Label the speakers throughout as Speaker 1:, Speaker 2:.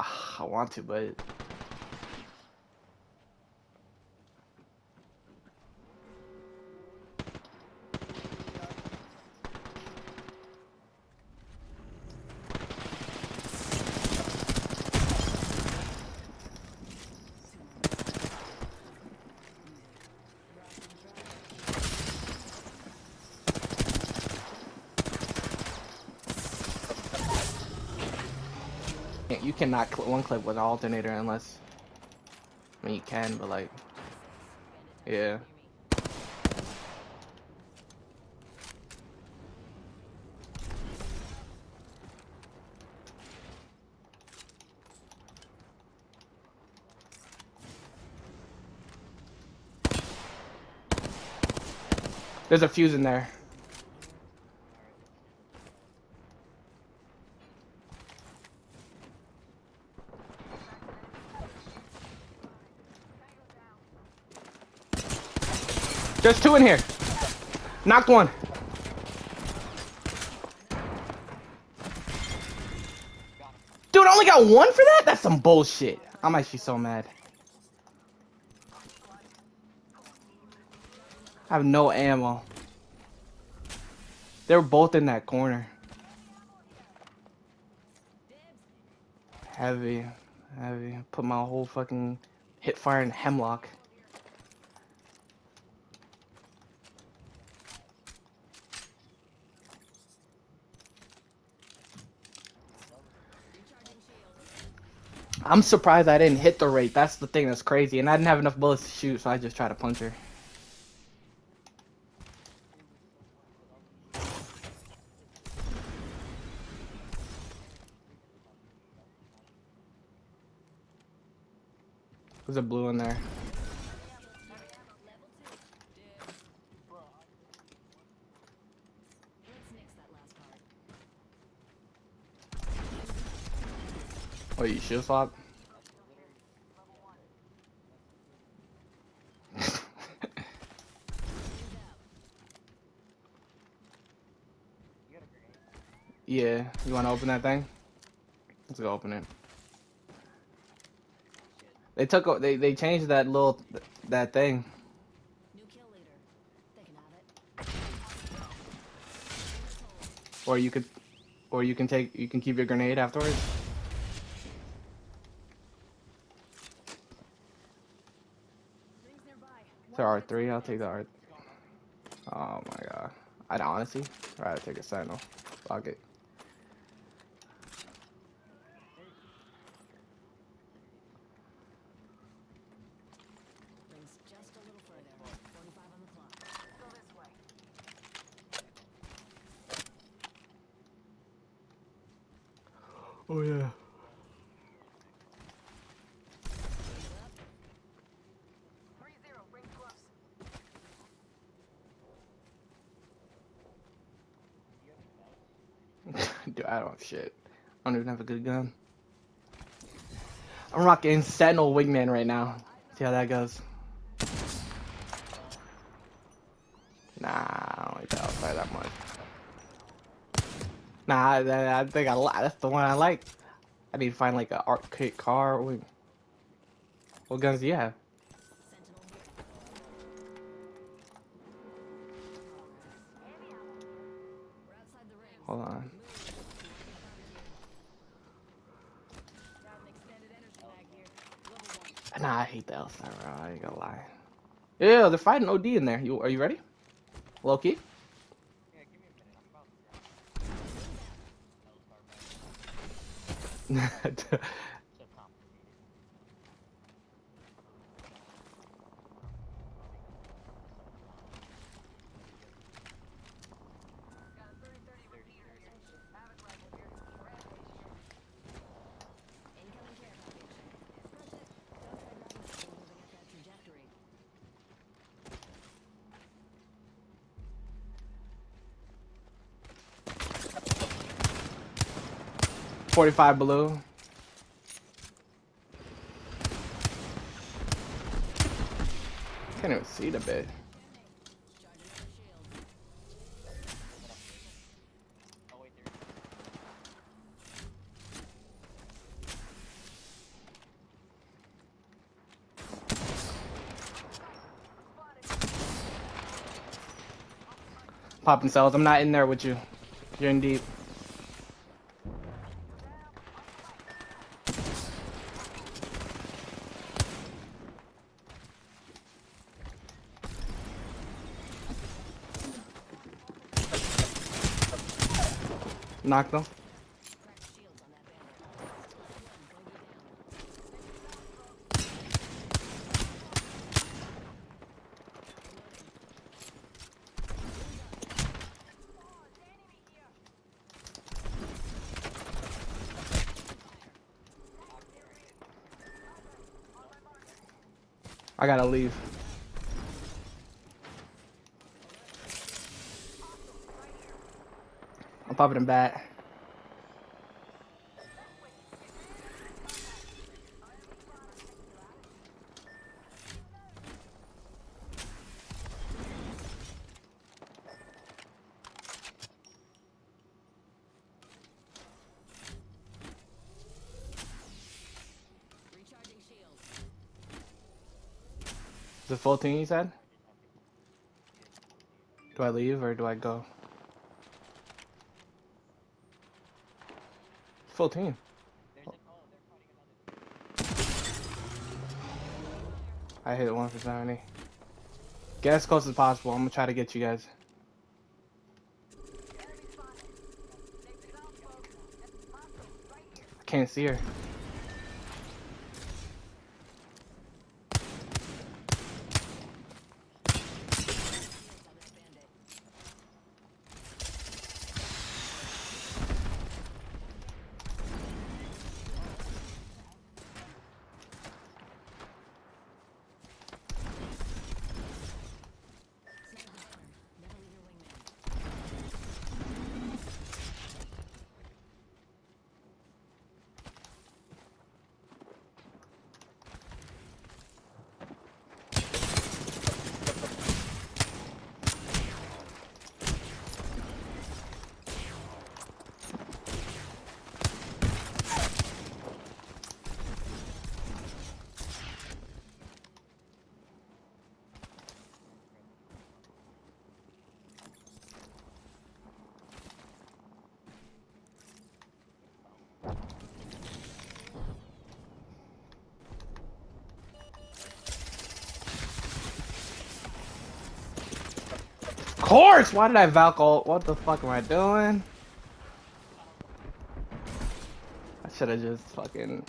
Speaker 1: I want to, but you cannot cl one clip with an alternator unless. I mean, you can, but like, yeah. There's a fuse in there. There's two in here. Knocked one. Dude, I only got one for that? That's some bullshit. I'm actually so mad. I have no ammo. They were both in that corner. Heavy, heavy. Put my whole fucking hit fire in Hemlok. I'm surprised I didn't hit the rate. That's the thing that's crazy. And I didn't have enough bullets to shoot, so I just tried to punch her. There's a blue in there. You shield swap? yeah, you want to open that thing? Let's go open it. They took they they changed that little that thing. Or you could, or you can take you can keep your grenade afterwards.
Speaker 2: Rings nearby.
Speaker 1: So R three, I'll take the R. Oh my god, I'd honestly rather take a sentinel. Fuck it.
Speaker 2: Rings just a little further. 45 on the clock. Go this way.
Speaker 1: Oh yeah.
Speaker 2: Three zero. Ring close.
Speaker 1: Dude, I don't shit. I don't even have a good gun. I'm rocking Sentinel Wingman right now. See how that goes. Nah, I don't like outside that much. Nah, I, I think I That's the one I like. I need to find like an arcade car. What guns do you have? Hate the outside. I ain't gonna lie. Yeah, they're fighting OD in there. You are you ready? Low 45 below. Can't even see the
Speaker 2: bit.
Speaker 1: Popping cells. I'm not in there with you. You're in deep.
Speaker 2: Bogey down.
Speaker 1: I gotta leave. I'm popping him back.
Speaker 2: Recharging.
Speaker 1: Is it full team, you said? Do I leave or do I go? Full team. I hit one for 70. Get as close as possible. I'm gonna try to get you guys. I can't see her. Course! Why did I Valk ult? What the fuck am I doing? I should have just fucking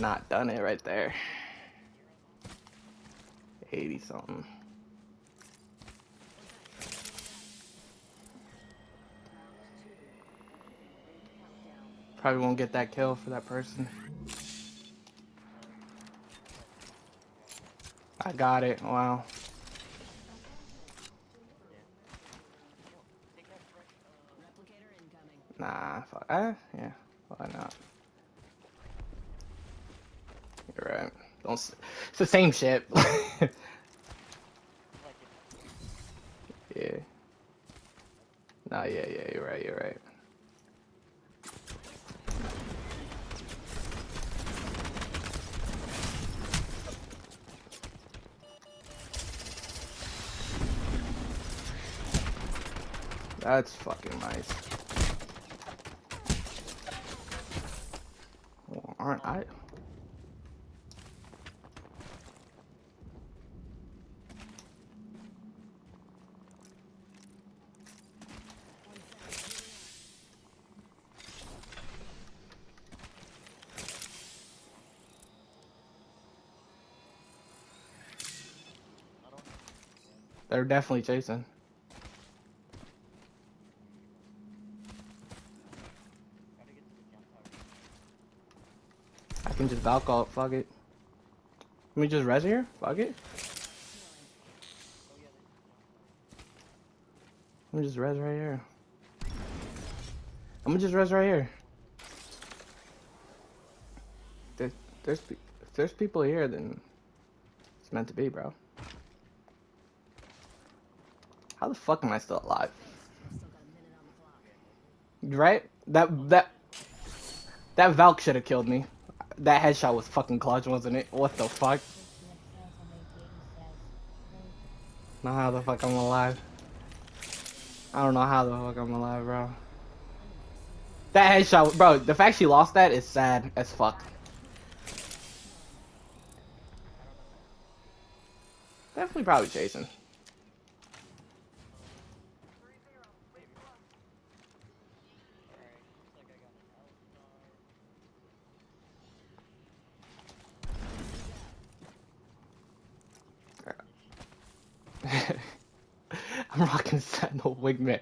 Speaker 1: not done it right there. 80 something. Probably won't get that kill for that person. I got it. Wow. Nah, fuck. Uh, yeah, why not? You're right. Don't. It's the same shit. yeah. Nah, yeah, yeah. You're right. You're right. That's fucking nice. Well, aren't I? They're definitely chasing. I can just Valk ult, fuck it. Let me just res here? Fuck it. Let me just res right here. I'm just res right here. There, there's if there's people here, then it's meant to be, bro. How the fuck am I still alive? Right? That that that Valk should have killed me. That headshot was fucking clutch, wasn't it? What the fuck? Now how the fuck I'm alive? I don't know how the fuck I'm alive, bro. That headshot, bro. The fact she lost that is sad as fuck. Definitely probably chasing. I'm rocking Sentinel.
Speaker 2: Energy.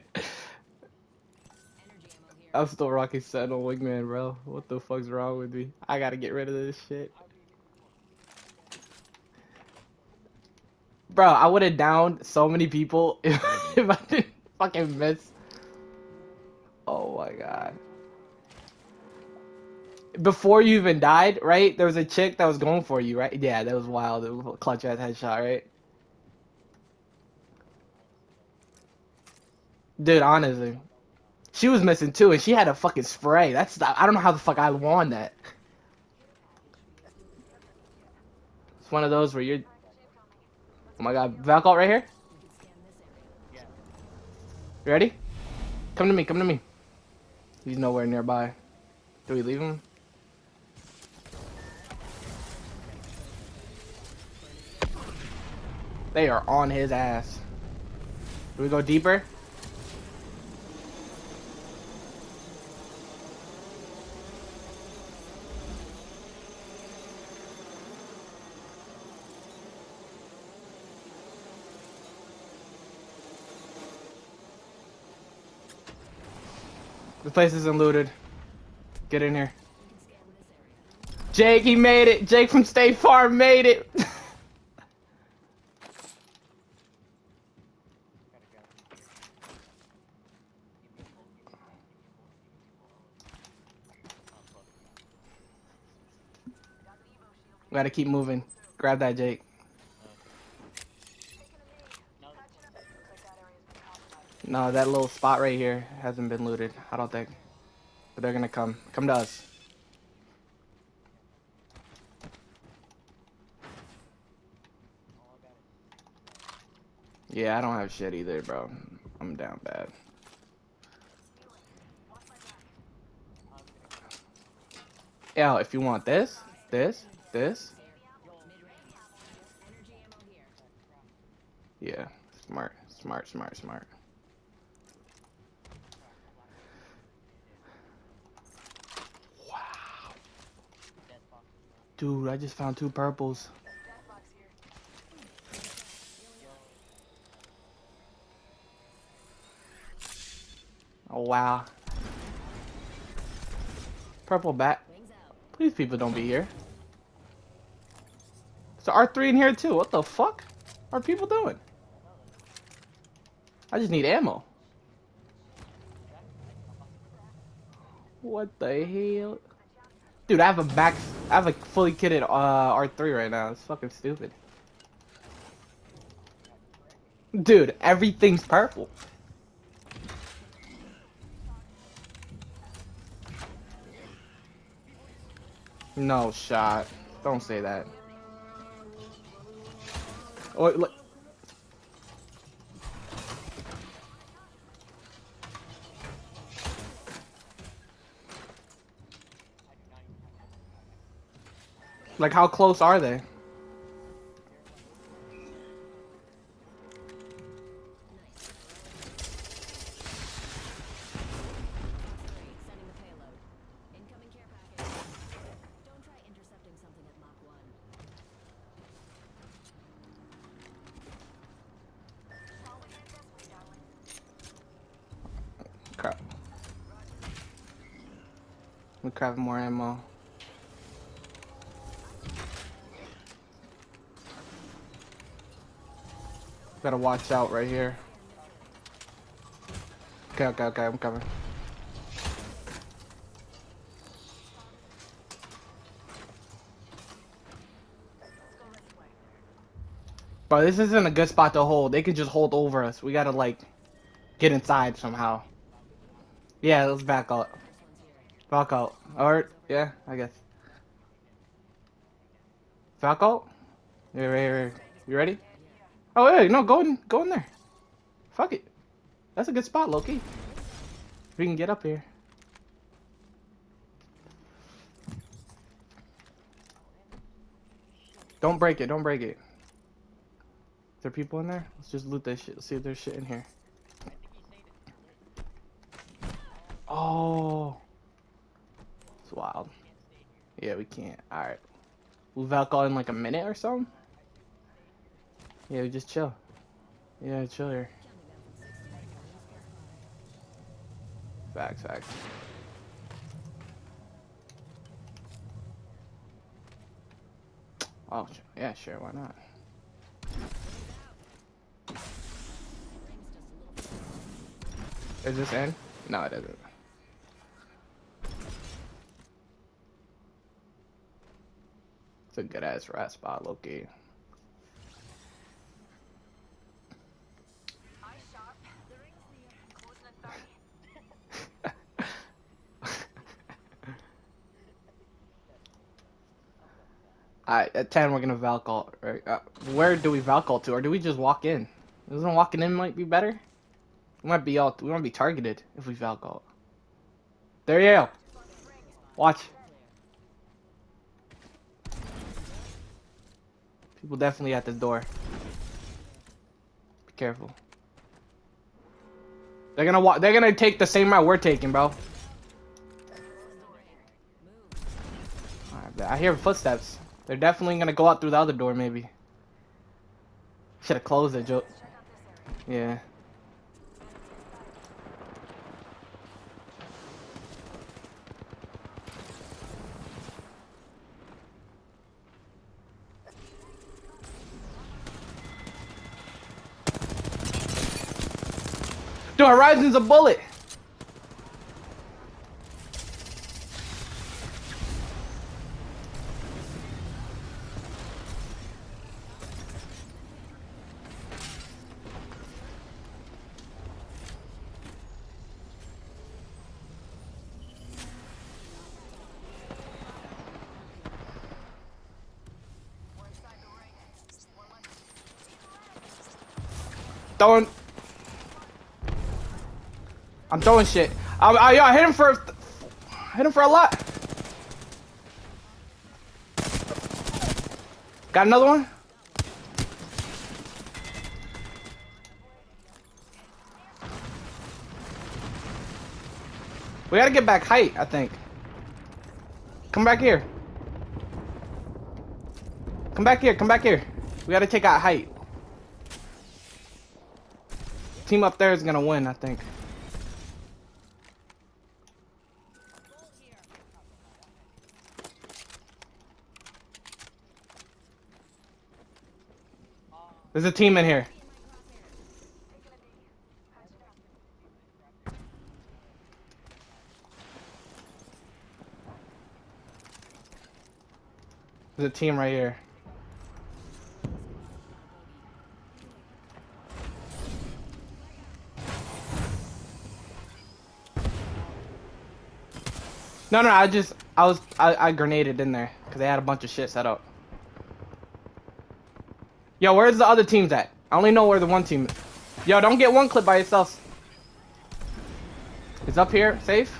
Speaker 1: I'm still rocking Sentinel Wingman, bro. What the fuck's wrong with me? I gotta get rid of this shit. Bro, I would have downed so many people if, if I didn't fucking miss. Oh my god. Before you even died, right? There was a chick that was going for you, right? Yeah, that was wild. Was clutch ass headshot, right? Dude, honestly. She was missing too, and she had a fucking spray. That's I don't know how the fuck I won that. It's one of those where you're. Oh my god, Valcott right here. You ready? Come to me. Come to me. He's nowhere nearby. Do we leave him? They are on his ass. Do we go deeper? Place isn't looted. Get in here. Jake, he made it. Jake from State Farm made it. Gotta keep moving. Grab that, Jake. No, that little spot right here hasn't been looted. I don't think. But they're gonna come. Come to us. Yeah, I don't have shit either, bro. I'm down bad. Yeah, if you want this, this, this, yeah, smart, smart, smart, smart. Dude, I just found two purples. Oh wow. Purple bat. Please, people don't be here. So R3 in here too. What the fuck are people doing? I just need ammo. What the hell? Dude, I have a max. I have a fully kitted uh, R3 right now. It's fucking stupid. Dude, everything's purple. No shot. Don't say that. Oh, look. Like, how close are they?
Speaker 2: Three, sending the payload. Incoming care package. Don't try intercepting something at Mach 1.
Speaker 1: Crap. We craft more ammo. Gotta watch out right here. Okay, okay, okay, I'm coming. Bro, this isn't a good spot to hold. They can just hold over us. We gotta, like, get inside somehow. Yeah, let's back out. Back out. Alright, yeah, I guess. Back out? Yeah, right, right. You ready? Oh, yeah, no, go in, go in there. Fuck it. That's a good spot, Loki. If we can get up here. Don't break it, don't break it. Is there people in there? Let's just loot this shit. Let's see if there's shit in here. Oh. It's wild. Yeah, we can't. Alright. We'll Valkyrie in like a minute or something? Yeah, just chill. Yeah, chill here. Facts, facts. Oh, yeah, sure, why not? Is this in? No, it isn't. It's a good ass rat spot, Loki. At 10 we're gonna Valcall. Right? Uh, where do we Valcall to? Or do we just walk in? Doesn't walking in might be better? We might be all we might be targeted if we Valcall. There you go. Watch. People definitely at the door. Be careful. They're gonna walk. They're gonna take the same route we're taking, bro. Alright, I hear footsteps. They're definitely gonna go out through the other door, maybe. Should have closed it, Joe. Yeah. Dude, Horizon's a bullet. Throwing. I'm throwing shit. I, I, I hit him for. Hit him for a lot. Got another one? We gotta get back height, I think. Come back here. Come back here, come back here. We gotta take out height. Team up there is gonna win, I think. There's a team in here. There's a team right here. No, no, I just, I was, I, I grenaded in there because they had a bunch of shit set up. Yo, where's the other teams at? I only know where the one team is. Yo, don't get one clip by yourself. It's up here, safe.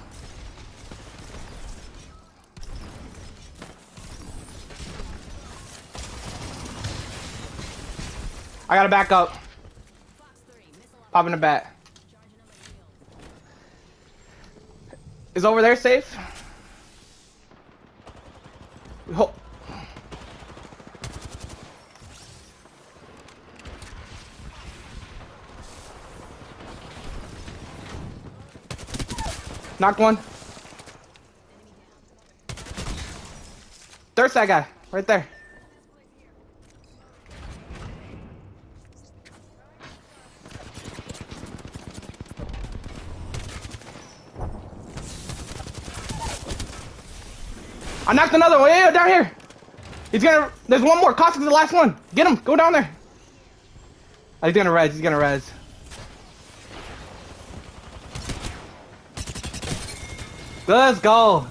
Speaker 1: I gotta back up. Popping the bat. Is over there safe? Ho- Knocked one. There's that guy, right there. I knocked another one. Yeah, yeah, down here. He's gonna. There's one more. Caustic's the last one. Get him. Go down there. Oh, he's gonna res. He's gonna res. Let's go.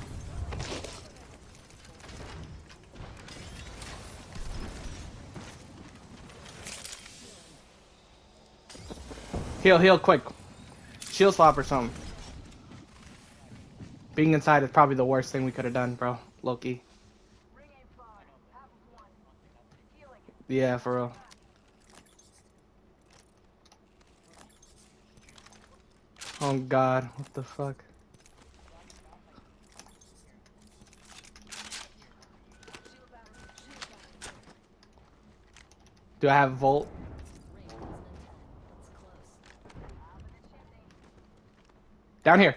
Speaker 1: Heal, heal, quick. shield swap or something. Being inside is probably the worst thing we could have done, bro. Loki. Yeah, for real. Oh god, what the fuck? Do I have Volt?
Speaker 2: Ring wasn't intended. It's close.
Speaker 1: Down here.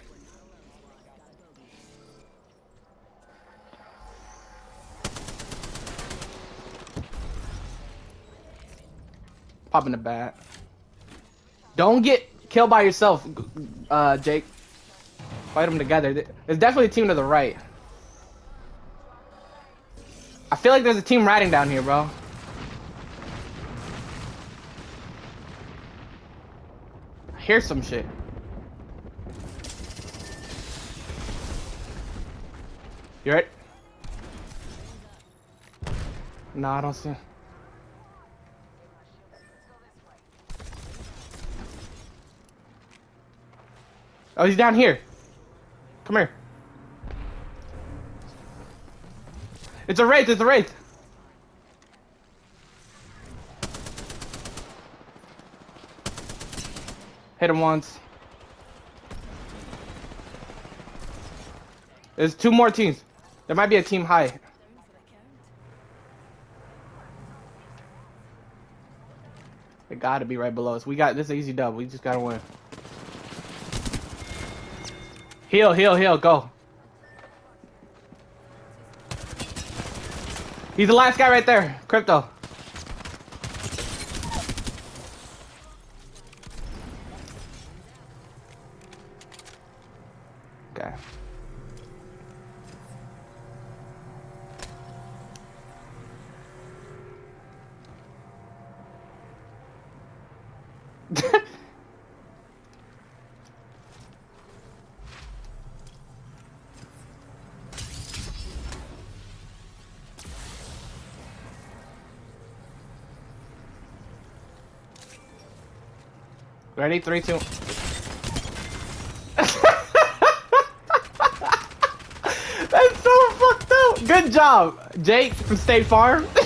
Speaker 1: Popping the bat. Don't get killed by yourself, uh, Jake. Fight them together. There's definitely a team to the right. I feel like there's a team riding down here, bro. I hear some shit. You right? No, I don't see. Oh, he's down here. Come here. It's a wraith. It's a wraith. Hit him once. There's two more teams. There might be a team high. They gotta be right below us. We got this easy dub. We just gotta win. Heal, heal, heal, go. He's the last guy right there. Crypto. Okay. Ready? Three, two. That's so fucked up. Good job, Jake from State Farm.